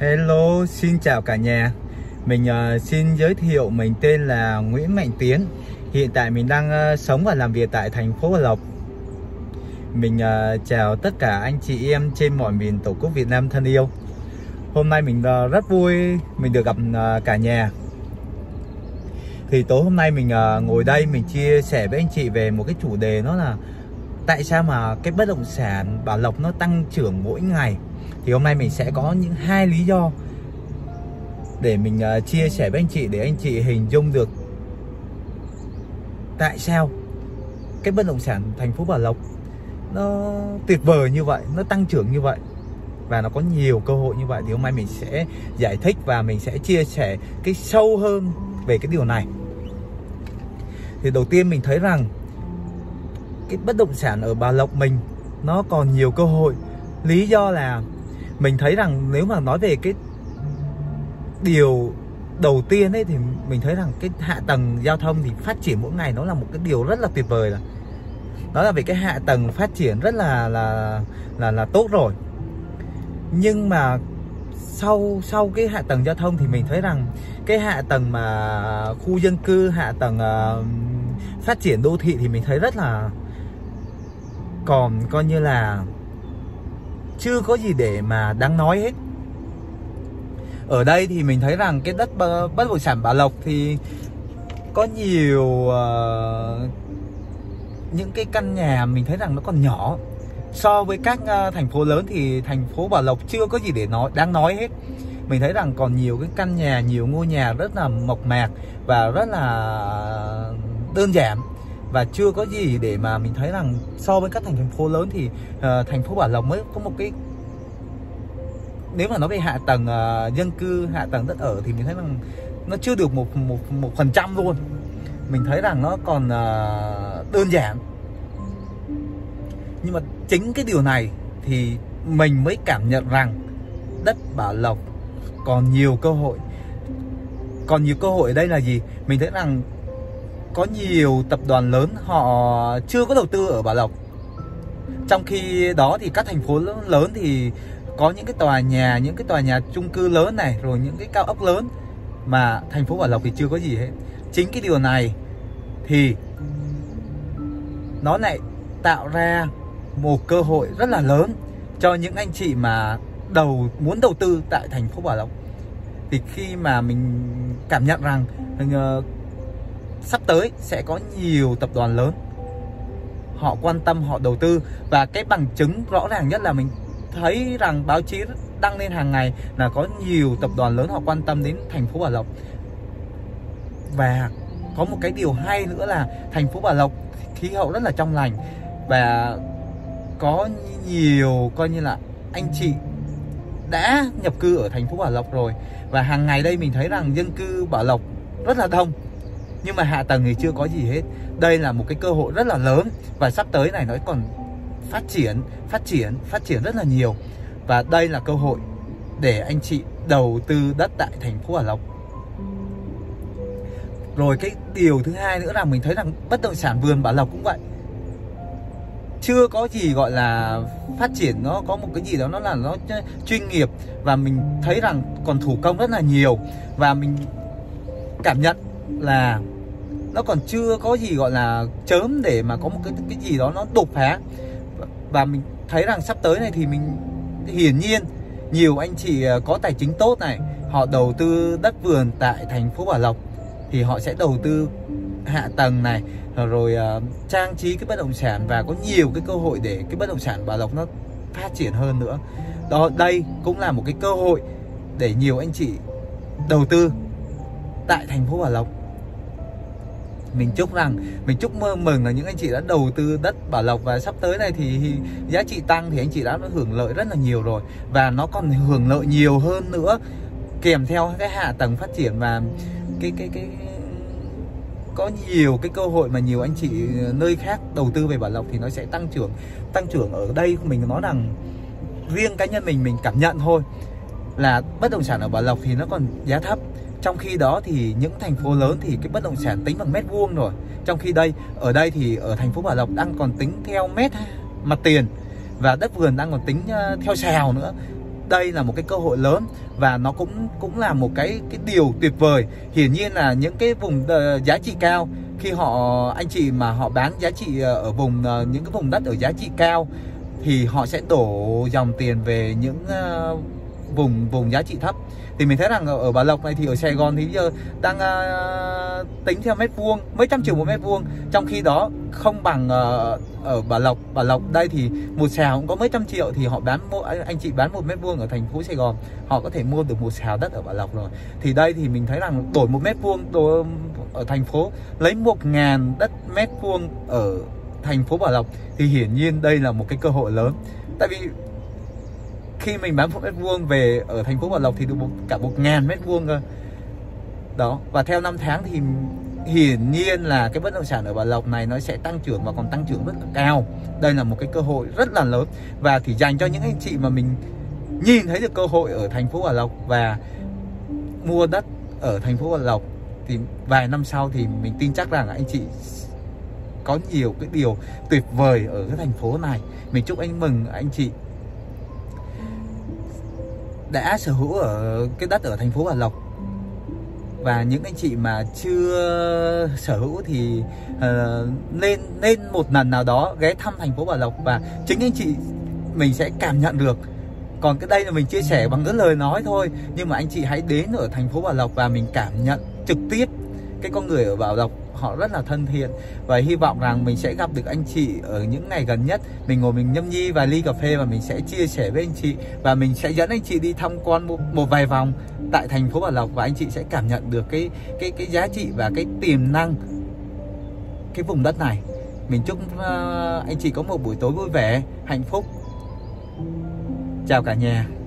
Hello, xin chào cả nhà. Mình uh, xin giới thiệu mình tên là Nguyễn Mạnh Tiến. Hiện tại mình đang uh, sống và làm việc tại thành phố Hòa Lộc. Mình uh, chào tất cả anh chị em trên mọi miền Tổ quốc Việt Nam thân yêu. Hôm nay mình uh, rất vui mình được gặp uh, cả nhà. Thì tối hôm nay mình uh, ngồi đây mình chia sẻ với anh chị về một cái chủ đề đó là Tại sao mà cái bất động sản Bảo Lộc nó tăng trưởng mỗi ngày? Thì hôm nay mình sẽ có những hai lý do để mình uh, chia sẻ với anh chị để anh chị hình dung được tại sao cái bất động sản thành phố Bảo Lộc nó tuyệt vời như vậy nó tăng trưởng như vậy và nó có nhiều cơ hội như vậy. Thì hôm nay mình sẽ giải thích và mình sẽ chia sẻ cái sâu hơn về cái điều này. Thì đầu tiên mình thấy rằng cái bất động sản ở bà Lộc mình nó còn nhiều cơ hội. Lý do là mình thấy rằng nếu mà nói về cái điều đầu tiên ấy thì mình thấy rằng cái hạ tầng giao thông thì phát triển mỗi ngày nó là một cái điều rất là tuyệt vời là đó là về cái hạ tầng phát triển rất là là là là tốt rồi. Nhưng mà sau sau cái hạ tầng giao thông thì mình thấy rằng cái hạ tầng mà khu dân cư hạ tầng uh, phát triển đô thị thì mình thấy rất là còn coi như là chưa có gì để mà đáng nói hết. Ở đây thì mình thấy rằng cái đất bất động sản Bảo Lộc thì có nhiều uh, những cái căn nhà mình thấy rằng nó còn nhỏ. So với các uh, thành phố lớn thì thành phố Bảo Lộc chưa có gì để nói đáng nói hết. Mình thấy rằng còn nhiều cái căn nhà nhiều ngôi nhà rất là mộc mạc và rất là đơn giản và chưa có gì để mà mình thấy rằng so với các thành phố lớn thì uh, thành phố Bảo Lộc mới có một cái nếu mà nói về hạ tầng uh, dân cư hạ tầng đất ở thì mình thấy rằng nó chưa được một một một phần trăm luôn. Mình thấy rằng nó còn uh, đơn giản. Nhưng mà chính cái điều này thì mình mới cảm nhận rằng đất Bảo Lộc còn nhiều cơ hội. Còn nhiều cơ hội ở đây là gì? Mình thấy rằng có nhiều tập đoàn lớn họ chưa có đầu tư ở Bảo Lộc. Trong khi đó thì các thành phố lớn thì có những cái tòa nhà, những cái tòa nhà chung cư lớn này, rồi những cái cao ốc lớn mà thành phố Bảo Lộc thì chưa có gì hết. Chính cái điều này thì nó lại tạo ra một cơ hội rất là lớn cho những anh chị mà đầu, muốn đầu tư tại thành phố Bảo Lộc. Thì khi mà mình cảm nhận rằng ờ, sắp tới sẽ có nhiều tập đoàn lớn. Họ quan tâm, họ đầu tư. Và cái bằng chứng rõ ràng nhất là mình thấy rằng báo chí đăng lên hàng ngày là có nhiều tập đoàn lớn họ quan tâm đến thành phố Bảo Lộc. Và có một cái điều hay nữa là thành phố Bảo Lộc khí hậu rất là trong lành. Và có nhiều, coi như là anh chị đã nhập cư ở thành phố Bảo Lộc rồi. Và hàng ngày đây mình thấy rằng dân cư Bảo Lộc rất là đông nhưng mà hạ tầng thì chưa có gì hết. Đây là một cái cơ hội rất là lớn và sắp tới này nó còn phát triển phát triển phát triển rất là nhiều. Và đây là cơ hội để anh chị đầu tư đất tại thành phố Hà Lộc rồi cái điều thứ hai nữa là mình thấy rằng bất động sản vườn Bảo Lộc cũng vậy. Chưa có gì gọi là phát triển, nó có một cái gì đó, nó là nó chuyên nghiệp và mình thấy rằng còn thủ công rất là nhiều. Và mình cảm nhận là nó còn chưa có gì gọi là chớm để mà có một cái cái gì đó nó đột phá. Và mình thấy rằng sắp tới này thì mình hiển nhiên nhiều anh chị à, có tài chính tốt này họ đầu tư đất vườn tại thành phố Bảo Lộc thì họ sẽ đầu tư hạ tầng này rồi uh, trang trí cái bất động sản và có nhiều cái cơ hội để cái bất động sản Bảo Lộc nó phát triển hơn nữa. Đó đây cũng là một cái cơ hội để nhiều anh chị đầu tư tại thành phố Bảo Lộc mình chúc rằng, mình chúc mừng là những anh chị đã đầu tư đất Bảo Lộc và sắp tới này thì giá trị tăng thì anh chị đã hưởng lợi rất là nhiều rồi. Và nó còn hưởng lợi nhiều hơn nữa, kèm theo cái hạ tầng phát triển và cái cái cái, có nhiều cái cơ hội mà nhiều anh chị ờ, nơi khác đầu tư về Bảo Lộc thì nó sẽ tăng trưởng tăng trưởng ở đây. Mình nói rằng riêng cá nhân mình mình cảm nhận thôi là bất động sản ở Bảo Lộc thì nó còn giá thấp trong khi đó thì những thành phố lớn thì cái bất động sản tính bằng mét vuông rồi. Trong khi đây, ở đây thì ở thành phố Bảo Lộc đang còn tính theo mét mặt tiền. Và đất vườn đang còn tính ờ, theo xào nữa. Đây là một cái cơ hội lớn và nó cũng cũng là một cái cái điều tuyệt vời. Hiển nhiên là những cái vùng ờ, giá trị cao, khi họ, anh chị mà họ bán giá trị ờ, ở vùng những cái vùng đất ở giá trị cao thì họ sẽ đổ dòng tiền về những vùng vùng giá trị thấp. Thì mình thấy rằng ở, Bà Lộc này thì ở Sài Gòn thì bây giờ đang uh, tính theo mét vuông mấy trăm triệu một mét vuông. Trong khi đó không bằng uh, ở Bà Lộc. Bà Lộc đây thì một xào cũng có mấy trăm triệu thì họ bán anh chị bán một mét vuông ở thành phố Sài Gòn. Họ có thể mua được một xào đất ở Bà Lộc rồi. Thì đây thì mình thấy rằng đổi một mét vuông ở thành phố lấy một ngàn đất mét vuông ở thành phố Bảo Lộc thì hiển nhiên đây là một cái cơ hội lớn. Tại vì khi mình bán một mét vuông về ở thành phố Bảo Lộc thì được một, cả một ngàn mét vuông cơ. Đó và theo năm tháng thì hiển nhiên là cái bất động sản ở Bảo Lộc này nó sẽ tăng trưởng và còn tăng trưởng rất là cao. Đây là một cái cơ hội rất là lớn và thì dành cho những anh chị mà mình nhìn thấy được cơ hội ở thành phố Bảo Lộc và mua đất ở thành phố Bảo Lộc thì vài năm sau thì mình tin chắc rằng anh chị có nhiều cái điều tuyệt vời ở cái thành phố này. Mình chúc anh mừng anh chị đã sở hữu ở cái đất ở thành phố Bảo Lộc. Và những anh chị mà chưa sở hữu thì uh, nên nên một lần nào đó ghé thăm thành phố Bảo Lộc và chính anh chị mình sẽ cảm nhận được. Còn cái đây là mình chia sẻ bằng cái lời nói thôi nhưng mà anh chị hãy đến ở thành phố Bảo Lộc và mình cảm nhận trực tiếp cái con người ở Bảo Lộc họ rất là thân thiện và hy vọng rằng mình sẽ gặp được anh chị ở những ngày gần nhất. Mình ngồi mình nhâm nhi vài ly cà phê và mình sẽ chia sẻ với anh chị và mình sẽ dẫn anh chị đi tham quan một, một vài vòng tại thành phố Bảo Lộc và anh chị sẽ cảm nhận được cái cái cái giá trị và cái tiềm năng cái vùng đất này. Mình chúc uh, anh chị có một buổi tối vui vẻ hạnh phúc. Chào cả nhà.